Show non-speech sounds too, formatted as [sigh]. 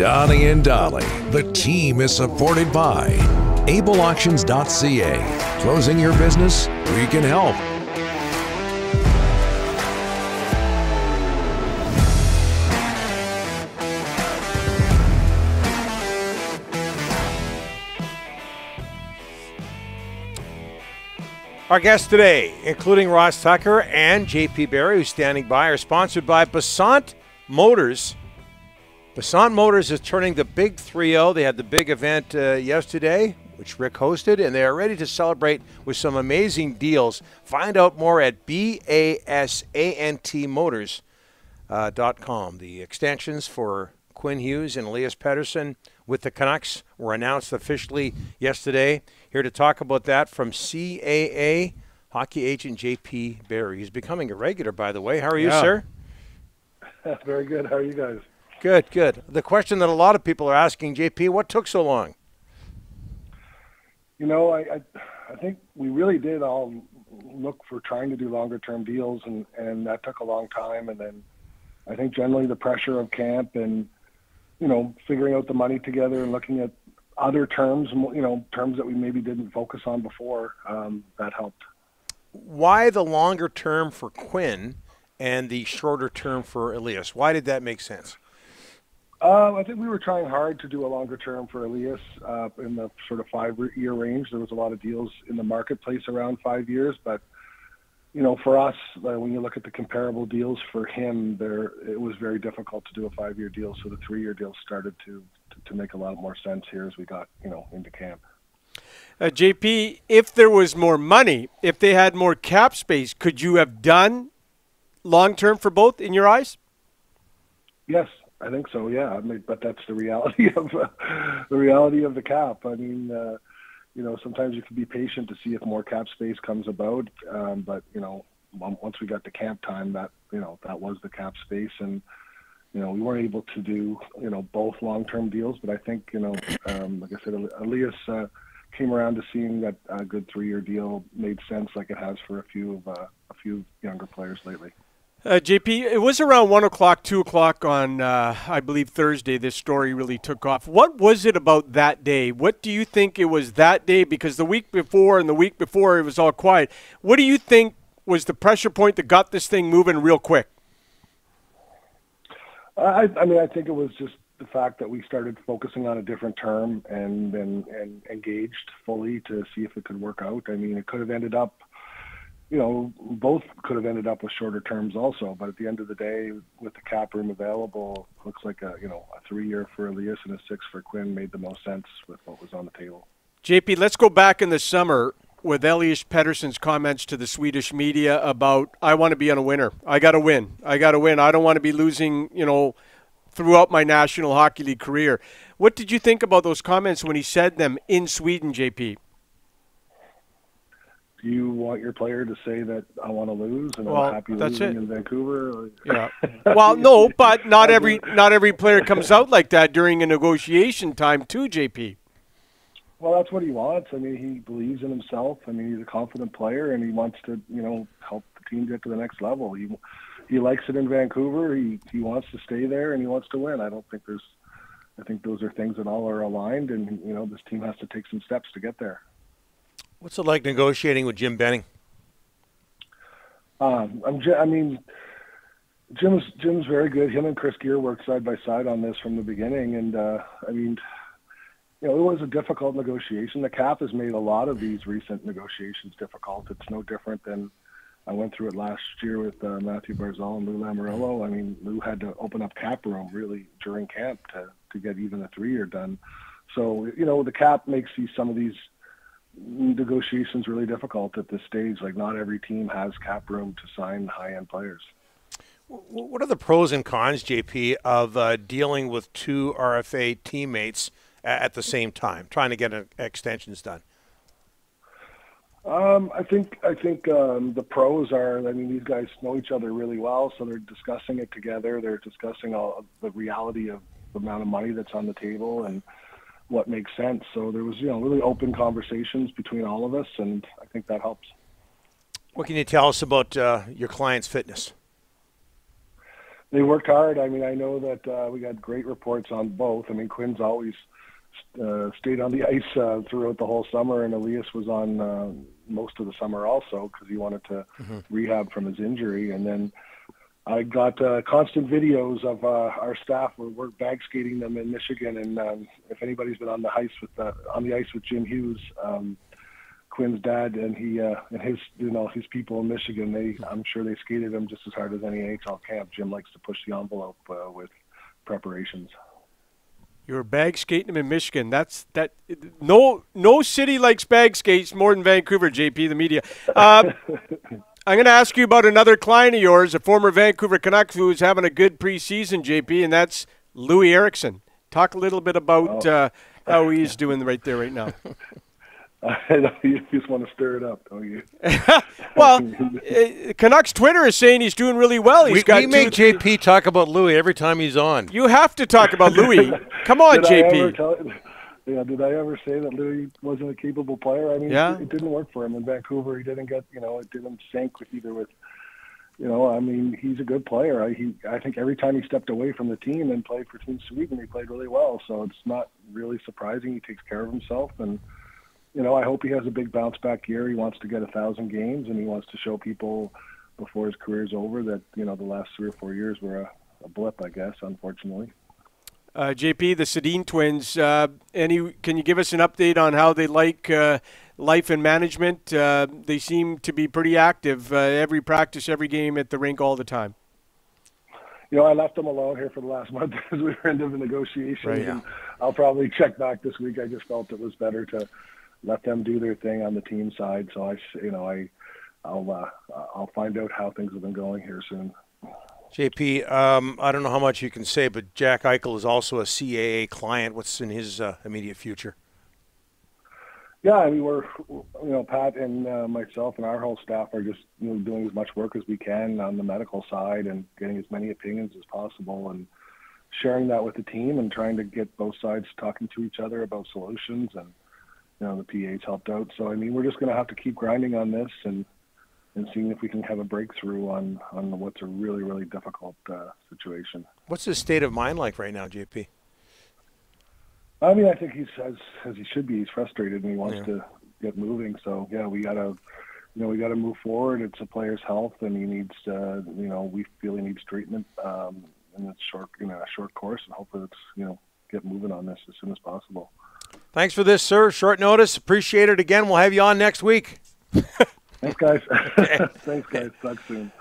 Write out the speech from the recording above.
Donnie and Dhali. The team is supported by ableauctions.ca. Closing your business? We can help. Our guests today, including Ross Tucker and JP Barry, who's standing by, are sponsored by Basant Motors. Basant Motors is turning the big 3 0. They had the big event uh, yesterday, which Rick hosted, and they are ready to celebrate with some amazing deals. Find out more at basantmotors.com. Uh, the extensions for Quinn Hughes and Elias Pettersson with the Canucks were announced officially yesterday. Here to talk about that from CAA hockey agent JP Barry. He's becoming a regular, by the way. How are you, yeah. sir? [laughs] Very good. How are you guys? Good, good. The question that a lot of people are asking, JP, what took so long? You know, I, I, I think we really did all look for trying to do longer term deals, and, and that took a long time. And then I think generally the pressure of camp and, you know, figuring out the money together and looking at other terms, you know, terms that we maybe didn't focus on before, um, that helped. Why the longer term for Quinn and the shorter term for Elias? Why did that make sense? Um, I think we were trying hard to do a longer term for Elias uh, in the sort of five-year range. There was a lot of deals in the marketplace around five years, but you know, for us, uh, when you look at the comparable deals for him, there it was very difficult to do a five-year deal. So the three-year deal started to to make a lot more sense here as we got you know into camp. Uh, JP, if there was more money, if they had more cap space, could you have done long term for both in your eyes? Yes, I think so. Yeah, I mean, but that's the reality [laughs] of uh, the reality of the cap. I mean, uh, you know, sometimes you can be patient to see if more cap space comes about. Um, but you know, once we got to camp time, that you know that was the cap space, and you know, we weren't able to do, you know, both long-term deals, but I think, you know, um, like I said, Elias uh, came around to seeing that a good three-year deal made sense, like it has for a few of uh, a few younger players lately. Uh, JP, it was around one o'clock, two o'clock on, uh, I believe Thursday. This story really took off. What was it about that day? What do you think it was that day? Because the week before and the week before it was all quiet. What do you think was the pressure point that got this thing moving real quick? I, I mean, I think it was just the fact that we started focusing on a different term and, and and engaged fully to see if it could work out. I mean, it could have ended up, you know, both could have ended up with shorter terms also. But at the end of the day, with the cap room available, looks like a you know a three year for Elias and a six for Quinn made the most sense with what was on the table. JP, let's go back in the summer with Elias Pettersson's comments to the Swedish media about I want to be on a winner. I got to win. I got to win. I don't want to be losing, you know, throughout my National Hockey League career. What did you think about those comments when he said them in Sweden, JP? Do you want your player to say that I want to lose and well, I'm happy losing it. in Vancouver? Yeah. [laughs] well, no, [laughs] but not every not every player comes out like that during a negotiation time, too, JP. Well, that's what he wants. I mean, he believes in himself. I mean, he's a confident player, and he wants to, you know, help the team get to the next level. He he likes it in Vancouver. He he wants to stay there, and he wants to win. I don't think there's. I think those are things that all are aligned, and you know, this team has to take some steps to get there. What's it like negotiating with Jim Benning? Um, I'm. I mean, Jim's Jim's very good. Him and Chris Gear worked side by side on this from the beginning, and uh, I mean you know, it was a difficult negotiation. The cap has made a lot of these recent negotiations difficult. It's no different than I went through it last year with uh, Mathew Barzal and Lou Lamoriello. I mean, Lou had to open up cap room really during camp to to get even a three year done. So you know, the cap makes these some of these negotiations really difficult at this stage. Like, not every team has cap room to sign high end players. What are the pros and cons, JP, of uh, dealing with two RFA teammates? at the same time, trying to get extensions done? Um, I think I think um, the pros are. I mean, these guys know each other really well, so they're discussing it together. They're discussing all the reality of the amount of money that's on the table and what makes sense. So there was, you know, really open conversations between all of us, and I think that helps. What can you tell us about uh, your client's fitness? they worked hard. I mean, I know that uh, we got great reports on both. I mean, Quinn's always uh, stayed on the [laughs] ice uh, throughout the whole summer, and Elias was on uh, most of the summer also because he wanted to mm-hmm. rehab from his injury. And then I got uh, constant videos of uh, our staff. We're, we're bag skating them in Michigan, and um, if anybody's been on the ice with uh, on the ice with Jim Hughes. Um, Quinn's dad and he uh, and his you know his people in Michigan. They I'm sure they skated him just as hard as any NHL camp. Jim likes to push the envelope uh, with preparations. You were bag skating him in Michigan. That's that. No, no city likes bag skates more than Vancouver. JP, the media. Uh, [laughs] I'm going to ask you about another client of yours, a former Vancouver Canuck who's having a good preseason, JP, and that's Loui Eriksson. Talk a little bit about oh. uh, how [laughs] he's doing right there right now. [laughs] I know you just want to stir it up, don't you? [laughs] well, uh, Canucks Twitter is saying he's doing really well. He's we, got we make JP talk about Loui every time he's on. You have to talk about Loui. Come on, did JP. Yeah, did I ever say that Loui wasn't a capable player? I mean, yeah. it, it didn't work for him in Vancouver. He didn't get, you know, it didn't sync with either with you know, I mean, he's a good player. I, he, I think every time he stepped away from the team and played for Team Sweden, he played really well. So it's not really surprising. He takes care of himself, and you know, I hope he has a big bounce back year. He wants to get a thousand games, and he wants to show people before his career's over that you know the last three or four years were a, a blip, I guess, unfortunately. Uh, JP, the Sedin twins. Uh, any? Can you give us an update on how they like uh, life and management? Uh, they seem to be pretty active. Uh, every practice, every game at the rink, all the time. You know, I left them alone here for the last [laughs] month as we were into the negotiations. Right, yeah. I'll probably check back this week. I just felt it was better to let them do their thing on the team side. So I, you know, I, I'll, uh, I'll find out how things have been going here soon. JP, um, I don't know how much you can say, but Jack Eichel is also a CAA client. What's in his uh, immediate future? Yeah, I mean, we're, you know, Pat and uh, myself and our whole staff are just, you know, doing as much work as we can on the medical side and getting as many opinions as possible and sharing that with the team and trying to get both sides talking to each other about solutions and you know the PA's helped out. So I mean, we're just going to have to keep grinding on this and and seeing if we can have a breakthrough on on what's a really really difficult uh, situation. What's his state of mind like right now, JP? I mean, I think he's as as he should be. He's frustrated and he wants yeah. to get moving. So yeah, we gotta. You know, we got to move forward. It's a player's health, and he needs, uh, you know, we feel he needs treatment um, in a short, you know, a short course, and hopefully, it's, you know, get moving on this as soon as possible. Thanks for this, sir. Short notice. Appreciate it again. We'll have you on next week. [laughs] Thanks, guys. [laughs] Thanks, guys. Talk soon.